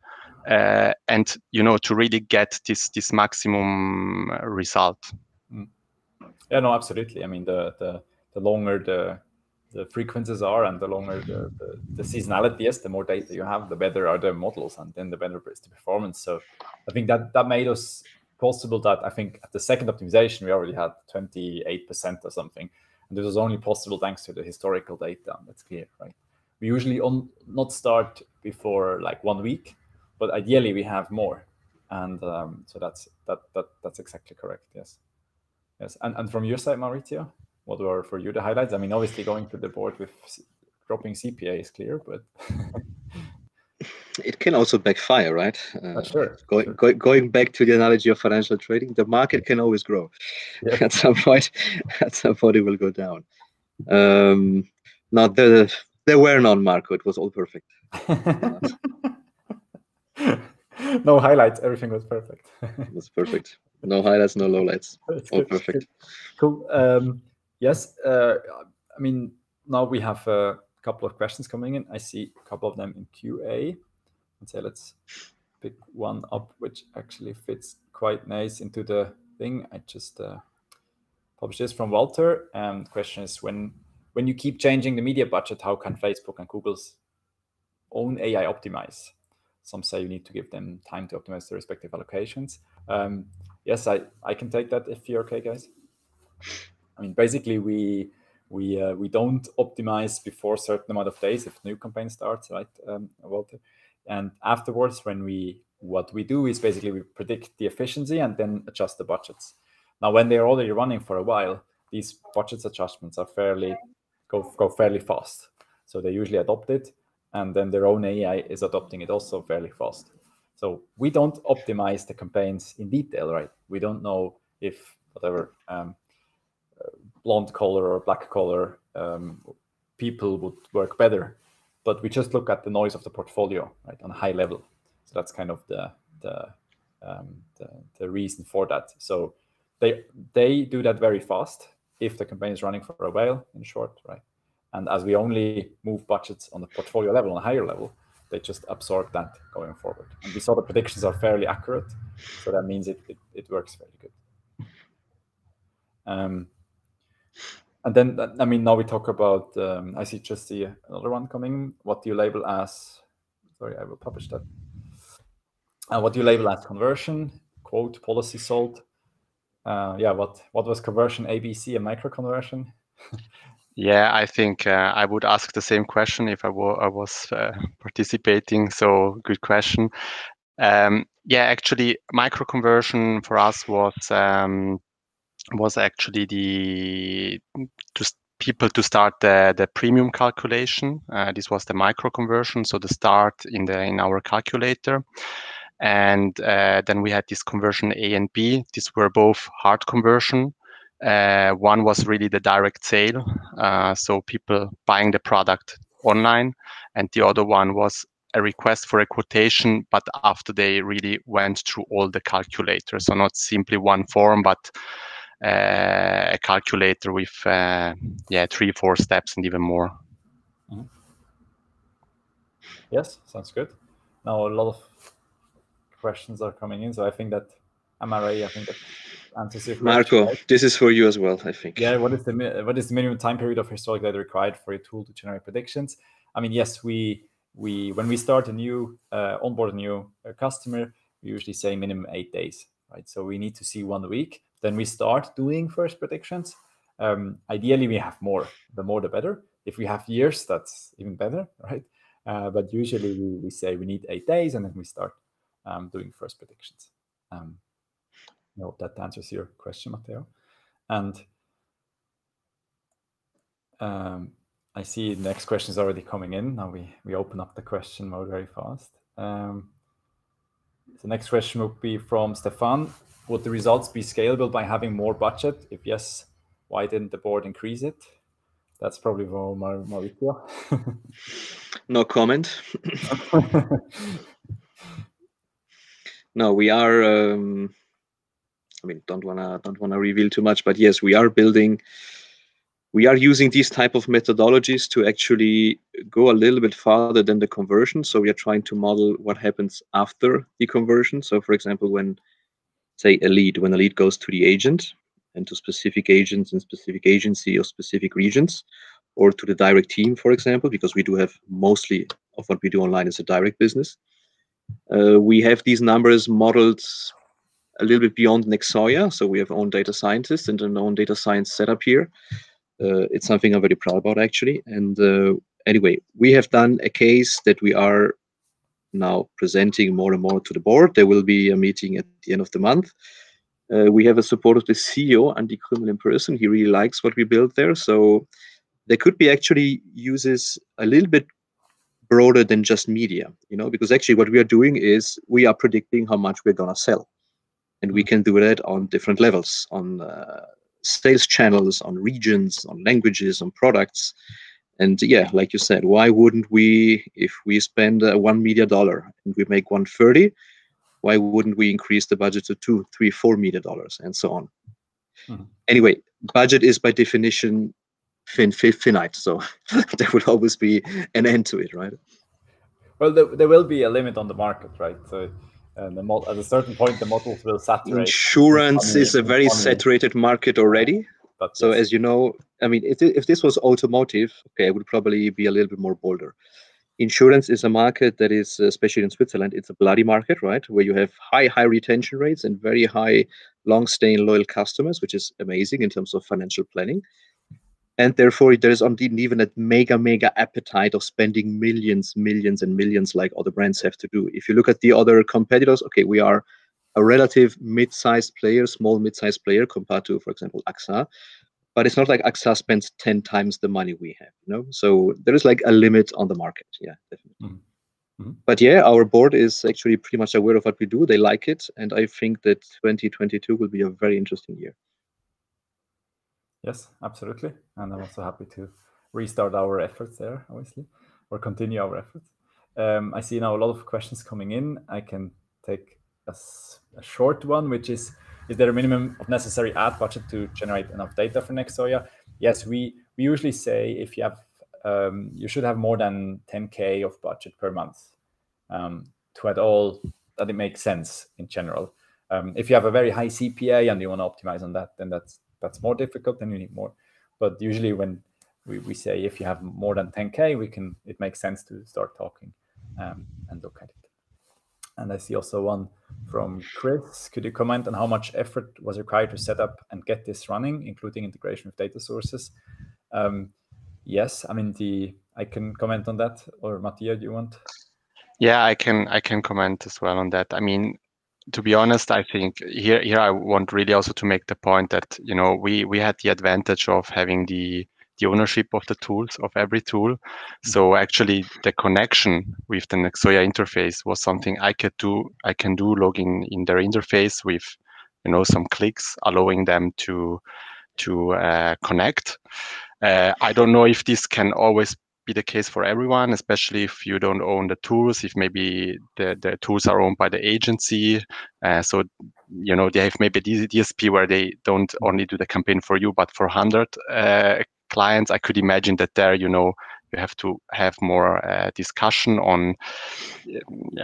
S3: uh, and you know to really get this this maximum result.
S1: Mm. Yeah, no, absolutely. I mean the the the longer the the frequencies are and the longer the, the, the, seasonality is, the more data you have, the better are the models and then the better is the performance. So I think that that made us possible that I think at the second optimization, we already had 28% or something. And this was only possible thanks to the historical data. That's clear, right? We usually on, not start before like one week, but ideally we have more. And um, so that's that that that's exactly correct. Yes. Yes. And, and from your side, Maurizio? What were for you the highlights? I mean, obviously going to the board with dropping CPA is clear, but
S2: it can also backfire, right?
S1: Uh, sure.
S2: Going,
S1: sure.
S2: Go, going back to the analogy of financial trading, the market can always grow. Yeah. At some point, at some point, it will go down. Um, not the there were none, Marco. It was all perfect.
S1: no highlights. Everything was perfect.
S2: it was perfect. No highlights, no lowlights. all perfect.
S1: Cool. Um, Yes, uh, I mean, now we have a couple of questions coming in. I see a couple of them in QA. And say, let's pick one up, which actually fits quite nice into the thing. I just uh, published this from Walter. And the question is, when when you keep changing the media budget, how can Facebook and Google's own AI optimize? Some say you need to give them time to optimize their respective allocations. Um, yes, I, I can take that if you're okay, guys. I mean, basically, we we uh, we don't optimize before a certain amount of days if new campaign starts, right, um, Walter? And afterwards, when we what we do is basically we predict the efficiency and then adjust the budgets. Now, when they're already running for a while, these budgets adjustments are fairly go go fairly fast. So they usually adopt it, and then their own AI is adopting it also fairly fast. So we don't optimize the campaigns in detail, right? We don't know if whatever um, blonde color or black color um, people would work better. But we just look at the noise of the portfolio, right, on a high level. So that's kind of the the um, the, the reason for that. So they they do that very fast if the campaign is running for a while, in short, right? And as we only move budgets on the portfolio level, on a higher level, they just absorb that going forward. And we saw the predictions are fairly accurate, so that means it it, it works very good. Um, and then, I mean, now we talk about, um, I see just see another one coming. What do you label as, sorry, I will publish that. Uh, what do you label as conversion, quote, policy sold? Uh, yeah, what, what was conversion ABC, a micro conversion?
S3: yeah, I think uh, I would ask the same question if I, I was uh, participating. So good question. Um, yeah, actually, micro conversion for us was um, was actually the to people to start the, the premium calculation. Uh, this was the micro conversion, so the start in the in our calculator. And uh, then we had this conversion A and B. These were both hard conversion. Uh, one was really the direct sale, uh, so people buying the product online, and the other one was a request for a quotation, but after they really went through all the calculators. So not simply one form, but a calculator with uh, yeah three four steps and even more mm-hmm.
S1: yes sounds good now a lot of questions are coming in so i think that mra i think that answers your
S2: marco right? this is for you as well i think
S1: yeah what is the what is the minimum time period of historic data required for a tool to generate predictions i mean yes we we when we start a new uh, onboard a new uh, customer we usually say minimum eight days right? So we need to see one week. Then we start doing first predictions. Um, ideally, we have more. The more, the better. If we have years, that's even better, right? Uh, but usually we, we say we need eight days and then we start um, doing first predictions. Um, I hope that answers your question, Matteo. And um, I see the next question is already coming in. Now we, we open up the question mode very fast. Um, the next question would be from Stefan. Would the results be scalable by having more budget? If yes, why didn't the board increase it? That's probably for Mar- Maurizio.
S2: no comment. no, we are. Um, I mean, don't wanna don't wanna reveal too much, but yes, we are building. We are using these type of methodologies to actually go a little bit farther than the conversion. So we are trying to model what happens after the conversion. So, for example, when say a lead, when a lead goes to the agent, and to specific agents in specific agency or specific regions or to the direct team, for example, because we do have mostly of what we do online is a direct business. Uh, we have these numbers modeled a little bit beyond Nexoya. So we have own data scientists and an own data science setup here. Uh, it's something I'm very proud about actually. And uh, anyway, we have done a case that we are now presenting more and more to the board. There will be a meeting at the end of the month uh, we have a support of the CEO, Andy Krümmel in person. He really likes what we built there. So there could be actually uses a little bit broader than just media, you know, because actually what we are doing is we are predicting how much we're going to sell. And we can do that on different levels, on uh, sales channels, on regions, on languages, on products. And yeah, like you said, why wouldn't we, if we spend uh, one media dollar and we make 130, why wouldn't we increase the budget to two three four media dollars, and so on? Mm-hmm. Anyway, budget is by definition fin, fin finite, so there will always be an end to it, right?
S1: Well, there, there will be a limit on the market, right? So, and the mod- at a certain point, the models will saturate.
S2: Insurance is a very saturated market already. But so, yes. as you know, I mean, if, if this was automotive, okay, I would probably be a little bit more bolder. Insurance is a market that is uh, especially in switzerland it's a bloody market right? Where you have high high retention rates and very high long staying loyal customers which is amazing in terms of financial planning. And therefore there is indeed even a mega mega appetite of spending millions millions and millions like other brands have to do. If you look at the other competitors okay we are a relative mid-sized player small mid-sized player compared to for example axa but it's not like AXA spends 10 times the money we have, you know? So there is like a limit on the market. Yeah, definitely. Mm-hmm. Mm-hmm. But yeah, our board is actually pretty much aware of what we do. They like it. And I think that 2022 will be a very interesting year.
S1: Yes, absolutely. And I'm also happy to restart our efforts there, obviously, or continue our efforts. Um, I see now a lot of questions coming in. I can take a, a short one, which is is there a minimum of necessary ad budget to generate enough data for Nexoya? Yes, we, we usually say if you have, um, you should have more than 10K of budget per month um, to at all that it makes sense in general. Um, if you have a very high CPA and you want to optimize on that, then that's that's more difficult. Then you need more. But usually when we, we say if you have more than 10K, we can it makes sense to start talking um, and look at it. And I see also one from Chris. Could you comment on how much effort was required to set up and get this running, including integration with data sources? Um, yes, I mean the I can comment on that. Or Mattia, do you want?
S3: Yeah, I can I can comment as well on that. I mean, to be honest, I think here here I want really also to make the point that you know we we had the advantage of having the the ownership of the tools of every tool. So actually, the connection with the Nexoya interface was something I could do. I can do logging in their interface with, you know, some clicks, allowing them to to uh, connect. Uh, I don't know if this can always be the case for everyone, especially if you don't own the tools, if maybe the, the tools are owned by the agency. Uh, so, you know, they have maybe a DSP where they don't only do the campaign for you, but for 100 uh, clients, I could imagine that there, you know, you have to have more uh, discussion on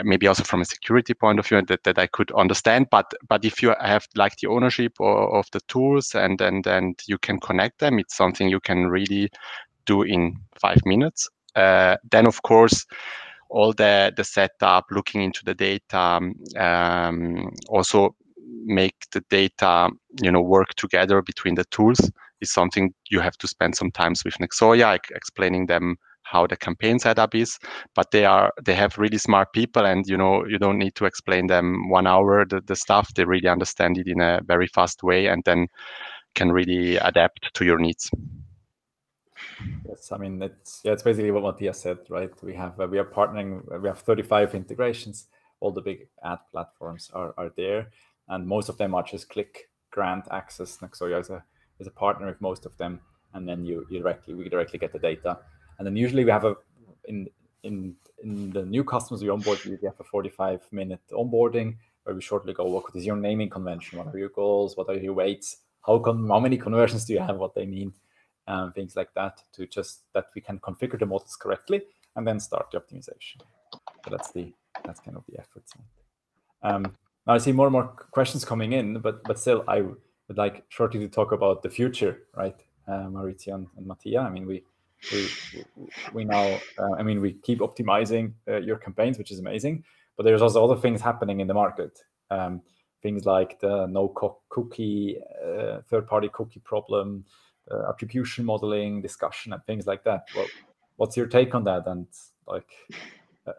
S3: maybe also from a security point of view that, that I could understand. But but if you have like the ownership of, of the tools and and and you can connect them, it's something you can really do in five minutes. Uh, then of course all the the setup, looking into the data, um, also make the data, you know, work together between the tools is something you have to spend some time with Nexoya, explaining them how the campaign setup is. But they are they have really smart people and you know you don't need to explain them one hour the, the stuff. They really understand it in a very fast way and then can really adapt to your needs.
S1: Yes i mean it's yeah it's basically what matthias said right? We have uh, we are partnering we have 35 integrations. All the big ad platforms are, are there and most of them are just click grant access Nexoya is a is a partner with most of them and then you, you directly we directly get the data and then usually we have a in in in the new customers we onboard, we have a 45 minute onboarding where we shortly go, what is your naming convention? What are your goals? What are your weights? How come how many conversions do you have? What they mean? Um, things like that to just that we can configure the models correctly and then start the optimization. So that's the that's kind of the effort Um, now I see more and more questions coming in, but but still I would like shortly to talk about the future, right? Uh, Maurizio and, and Mattia. I mean, we we we now uh, i mean we keep optimizing uh, your campaigns which is amazing but there's also other things happening in the market um, things like the no cookie uh, third party cookie problem uh, attribution modeling discussion and things like that well what's your take on that and like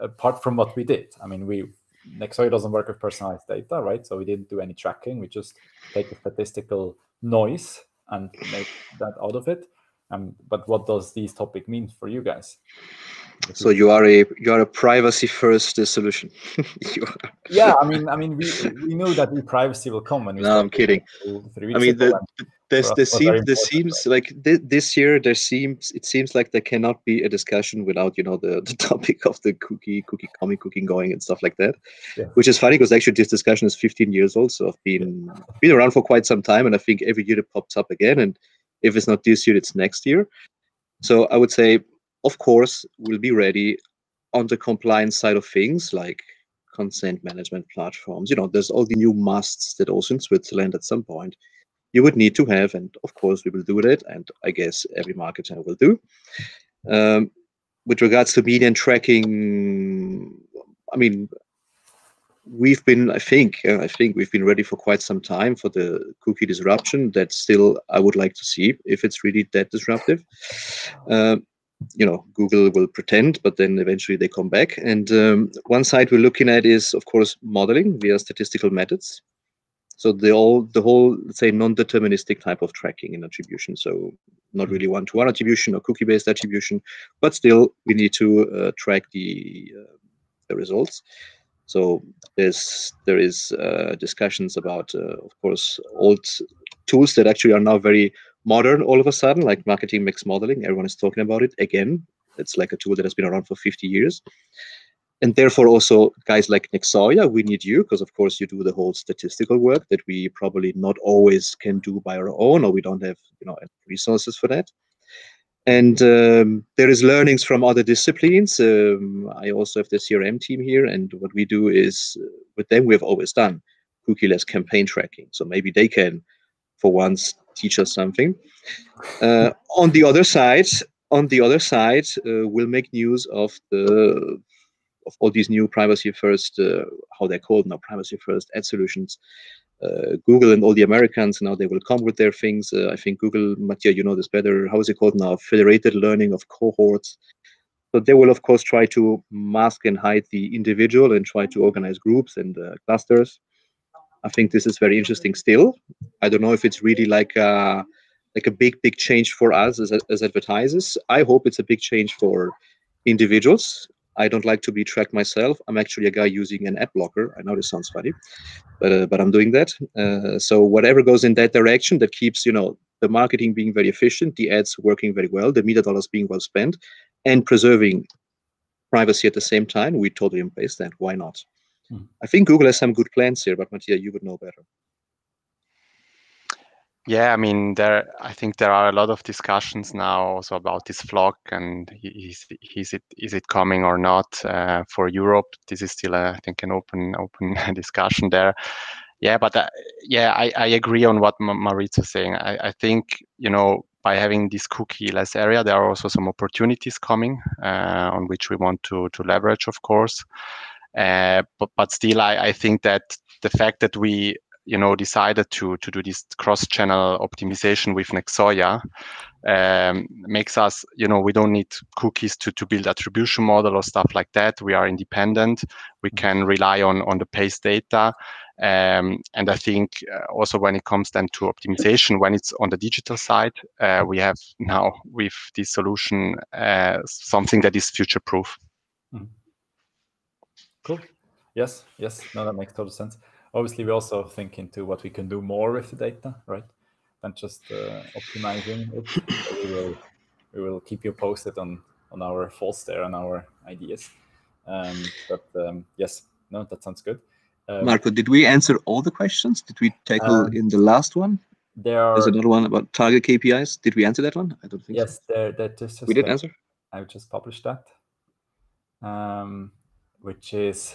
S1: apart from what we did i mean we Nexoya doesn't work with personalized data right? So we didn't do any tracking. We just take the statistical noise and make that out of it. Um, but what does this topic mean for you guys?
S2: So you are a you are a privacy first solution.
S1: yeah, I mean, I mean, we we know that the privacy will come. When we
S2: no, I'm kidding. I mean, the, there's there seems there seems like th- this year there seems it seems like there cannot be a discussion without you know the, the topic of the cookie cookie comic cooking going and stuff like that, yeah. which is funny because actually this discussion is 15 years old, so I've been been around for quite some time, and I think every year it pops up again and if it's not this year, it's next year. So I would say, of course, we'll be ready on the compliance side of things, like consent management platforms. You know, there's all the new musts that also in Switzerland at some point you would need to have, and of course we will do that, and I guess every marketer will do. Um, with regards to median tracking, I mean, we've been, I think, uh, I think we've been ready for quite some time for the cookie disruption. That still, I would like to see if it's really that disruptive. Uh, you know, Google will pretend, but then eventually they come back. And um, one side we're looking at is, of course, modeling via statistical methods. So the all the whole, say, non-deterministic type of tracking and attribution. So not really one-to-one attribution or cookie-based attribution, but still we need to uh, track the uh, the results. So there's there is uh, discussions about, uh, of course, old tools that actually are now very modern all of a sudden, like marketing mix modeling. Everyone is talking about it again. It's like a tool that has been around for 50 years. And therefore, also guys like Nexoya, we need you because, of course, you do the whole statistical work that we probably not always can do by our own, or we don't have, you know, resources for that and um, there is learnings from other disciplines. Um, I also have the CRM team here, and what we do is uh, with them we have always done cookieless campaign tracking. So maybe they can, for once, teach us something. Uh, on the other side, on the other side, uh, we'll make news of the of all these new privacy first, uh, how they're called now, privacy first ad solutions uh, Google and all the Americans now they will come with their things. Uh, I think Google, Mattia, you know this better. How is it called now? Federated learning of cohorts. So they will of course try to mask and hide the individual and try to organize groups and uh, clusters. I think this is very interesting. Still, I don't know if it's really like a like a big big change for us as, as advertisers. I hope it's a big change for individuals I don't like to be tracked myself. I'm actually a guy using an ad blocker. I know this sounds funny, but uh, but I'm doing that. Uh, so whatever goes in that direction that keeps you know the marketing being very efficient, the ads working very well, the media dollars being well spent, and preserving privacy at the same time, we totally embrace that. Why not? Hmm. I think Google has some good plans here, but Mattia, you would know better.
S3: Yeah, I mean, there. I think there are a lot of discussions now also about this FLoC and is is it is it coming or not uh, for Europe? This is still, I think, an open open discussion there. Yeah, but uh, yeah, I, I agree on what Maurizio is saying. I, I think you know by having this cookie-less area, there are also some opportunities coming uh, on which we want to to leverage, of course. Uh, but but still, I, I think that the fact that we you know decided to to do this cross-channel optimization with Nexoya um, makes us you know we don't need cookies to to build attribution model or stuff like that. We are independent. We can rely on on the paste data. Um, and I think uh, also when it comes then to optimization, when it's on the digital side, uh, we have now with this solution uh, something that is future proof. Mm -hmm.
S1: Cool. Yes, yes. No, that makes total sense. Obviously, we also think into what we can do more with the data, right? Than just uh, optimizing it. We will we will keep you posted on on our thoughts there and our ideas. Um, but um, yes, no, that sounds good.
S2: Um, Marco, did we answer all the questions? Did we tackle um, in the last one?
S1: There are,
S2: There's another one about target KPIs. Did we answer that one? I don't think
S1: yes,
S2: so.
S1: there, that is
S2: we did answer.
S1: I just published that, um, which is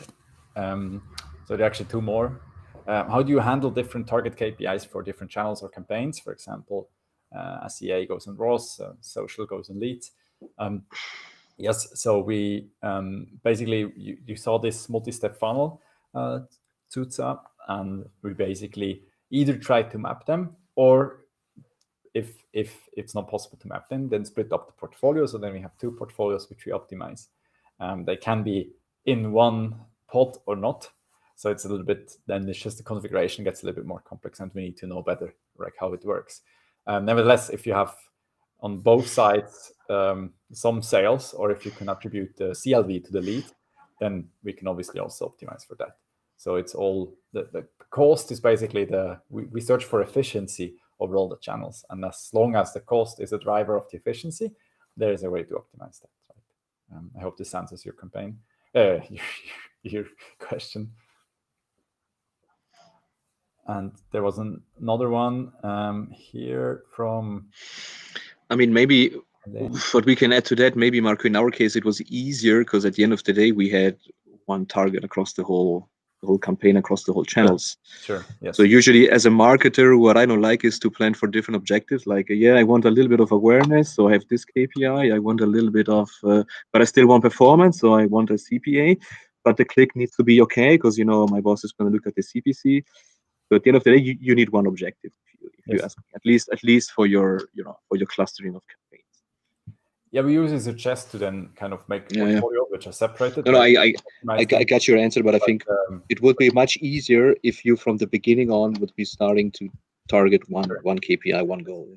S1: um, so there are actually two more. Um, how do you handle different target KPIs for different channels or campaigns? For example, uh, SEA goes on ROAS, uh, social goes on leads. Um, yes, so we um, basically you, you, saw this multi-step funnel uh, Tutsa, and we basically either try to map them or if if it's not possible to map them, then split up the portfolio. So then we have two portfolios which we optimize. Um, they can be in one pod or not. So it's a little bit, then it's just the configuration gets a little bit more complex and we need to know better like how it works. Um, nevertheless, if you have on both sides um, some sales or if you can attribute the CLV to the lead, then we can obviously also optimize for that. So it's all, the, the cost is basically the, we, we search for efficiency over all the channels. And as long as the cost is a driver of the efficiency, there is a way to optimize that. Um, I hope this answers your campaign, uh, your, your question. And there was an, another one um, here from.
S2: I mean, maybe what we can add to that, maybe Marco, in our case, it was easier because at the end of the day, we had one target across the whole the whole campaign across the whole channels.
S1: Sure. Yes.
S2: So usually, as a marketer, what I don't like is to plan for different objectives. Like, uh, yeah, I want a little bit of awareness, so I have this KPI. I want a little bit of, uh, but I still want performance, so I want a CPA but the click needs to be okay because you know my boss is going to look at the CPC. So at the end of the day, you, you need one objective. If you, if yes. you ask me, at least at least for your you know for your clustering of.
S1: Yeah, we usually suggest to then kind of make
S2: yeah,
S1: portfolio yeah. which are separated.
S2: No, no, I I, I, I, got your answer, but, but I think um, it would be much easier if you from the beginning on would be starting to target one sure. one KPI, one goal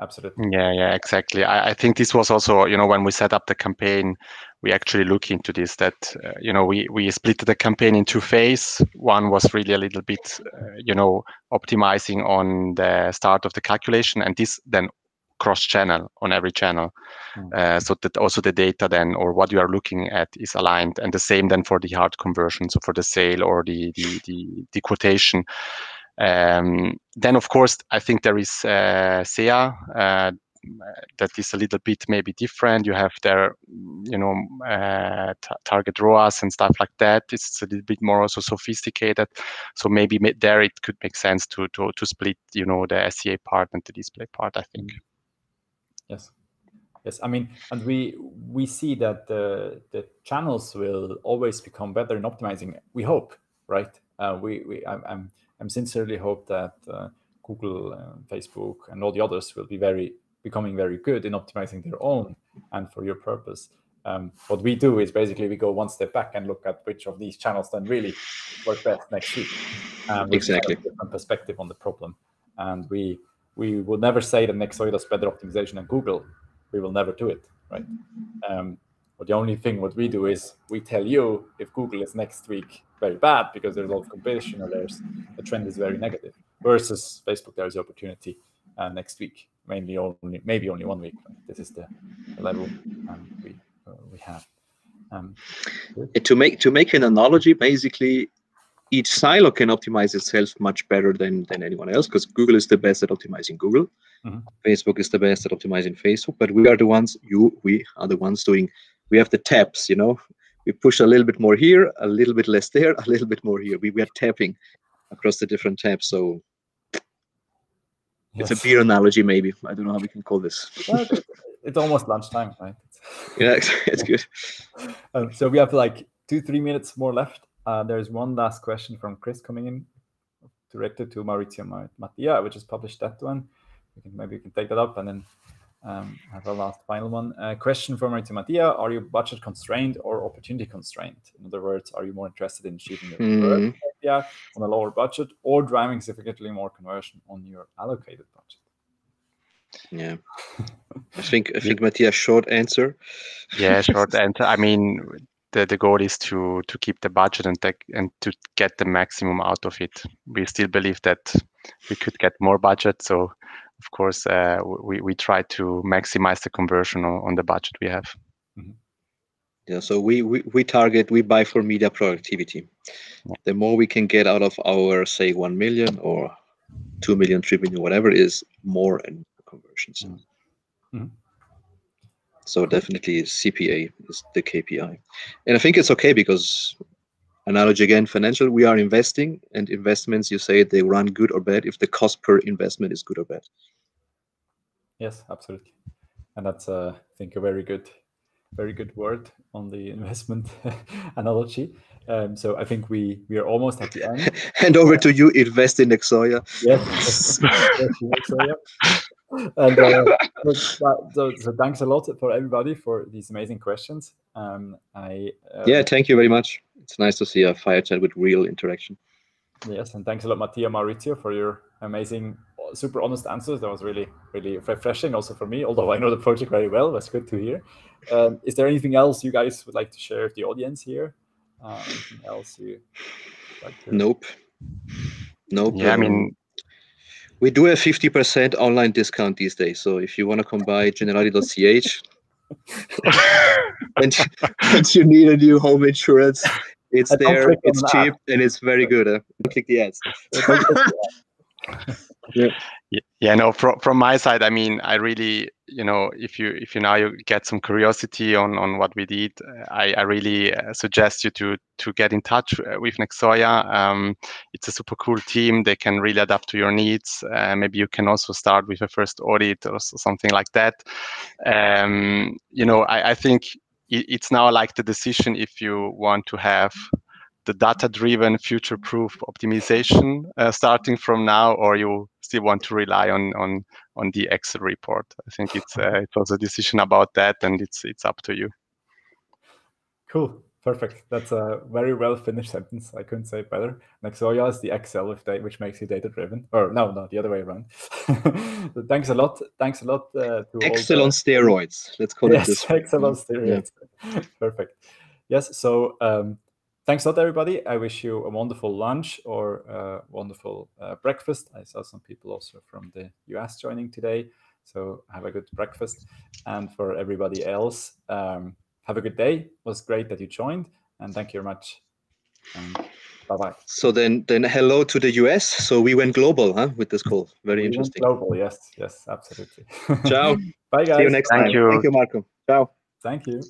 S1: absolutely
S3: yeah yeah exactly I, I, think this was also you know when we set up the campaign we actually look into this that uh, you know we we split the campaign in two phases one was really a little bit uh, you know optimizing on the start of the calculation and this then cross channel on every channel mm. uh, so that also the data then or what you are looking at is aligned and the same then for the hard conversion so for the sale or the the, the, the quotation um, then, of course, I think there is uh, SEA uh, that is a little bit maybe different. You have their, you know, uh, target ROAS and stuff like that. It's a little bit more also sophisticated. So maybe there it could make sense to to to split, you know, the SEA part and the display part. I think.
S1: Yes. Yes, I mean, and we we see that the the channels will always become better in optimizing. We hope, right? Uh, we we I'm, I'm I sincerely hope that uh, Google, Facebook, and all the others will be very becoming very good in optimizing their own and for your purpose. Um, what we do is basically we go one step back and look at which of these channels then really work best next week. Um,
S2: exactly.
S1: different perspective on the problem. And we we will never say that Nexoya does better optimization than Google. We will never do it, right? Um, but the only thing what we do is we tell you if Google is next week very bad because there's a lot of competition or there's the trend is very negative. Versus Facebook, there's the opportunity uh, next week, mainly only maybe only one week. This is the, the level um, we uh, we have. Um,
S2: to make to make an analogy, basically, each silo can optimize itself much better than than anyone else because Google is the best at optimizing Google. Mm-hmm. Facebook is the best at optimizing Facebook, but we are the ones you we are the ones doing we have the tabs, you know, we push a little bit more here, a little bit less there, a little bit more here. We, we are tapping across the different tabs. So yes. it's a beer analogy, maybe. I don't know how we can call this.
S1: Well, it's almost lunchtime, right?
S2: yeah, it's, it's good.
S1: Um, so we have like two, three minutes more left. Uh, there's one last question from Chris coming in directed to Maurizio Mattia, which just published that one. We can maybe we can take that up and then um, have a last final one. Uh, question for Maurizio Mattia: Are you budget constrained or opportunity constrained? In other words, are you more interested in achieving your
S2: Mm.
S1: KPI on a lower budget or driving significantly more conversion on your allocated budget?
S2: Yeah. I think I think Mattia's short answer.
S3: Yeah, short answer. I mean, the, the goal is to to keep the budget and take, and to get the maximum out of it. We still believe that we could get more budget, so of course uh, we we try to maximize the conversion on, on the budget we have.
S2: Yeah, so we, we we target we buy for media productivity.
S3: Yeah.
S2: The more we can get out of our say one million or two million, three million, whatever it is, more and conversions.
S1: Mhm.
S2: So definitely CPA is the KPI, and I think it's okay because analogy again financial we are investing and investments you say they run good or bad if the cost per investment is good or bad.
S1: Yes, absolutely. And that's, uh, I think, a very good, very good word on the investment analogy. Um, so I think we we are almost at the end.
S2: Hand over to you, invest in Nexoya.
S1: Yes. yes, so, yeah. And uh, look, that- so, so thanks a lot for everybody for these amazing questions. Um, I uh,
S2: Yeah, thank you very much. It's nice to see a fire chat with real interaction.
S1: Yes, and thanks a lot, Mattia Maurizio, for your amazing, super honest answers. That was really, really refreshing, also for me. Although I know the project very well, that's good to hear. Um, is there anything else you guys would like to share with the audience here? Uh, anything else you like to?
S2: Nope. Nope.
S3: Yeah, I mean,
S2: we do have 50% online discount these days. So if you want to come by generali.ch and, and you need a new home insurance, it's
S1: I
S2: there, it's
S1: that.
S2: cheap, and it's very good. Uh, click the ads.
S3: Y- yeah no from from my side i mean i really you know if you if you now you get some curiosity on on what we did uh, i i really uh, suggest you to to get in touch uh, with nexoya. Um it's a super cool team. They can really adapt to your needs. Uh, maybe you can also start with a first audit or something like that. Um you know i i think it's now like the decision if you want to have the data-driven future-proof optimization uh, starting from now, or you still want to rely on on on the Excel report. I think it's uh, it's also a decision about that, and it's it's up to you.
S1: Cool. Perfect. That's a very well finished sentence. I couldn't say it better. Nexoya is the Excel with da- which makes you data driven. Or no, no, the other way around. so thanks a lot. Thanks a lot uh, to all
S2: Excel
S1: the-
S2: on steroids. Let's call it
S1: yes,
S2: this. way.
S1: excellent stereotypes. Perfect. Yes. So um, thanks a lot, everybody. I wish you a wonderful lunch or a wonderful uh, breakfast. I saw some people also from the US joining today. So have a good breakfast. And for everybody else, um, have a good day. It was great that you joined. And thank you very much. And bye bye.
S2: So then, then hello to the US. So we went global, huh, with this call. Very interesting.
S1: Global. Yes. Yes. Absolutely.
S2: Ciao.
S1: bye, guys.
S2: See you next
S3: Thank
S2: time.
S3: you.
S2: Thank you, Marco. Ciao.
S1: Thank you.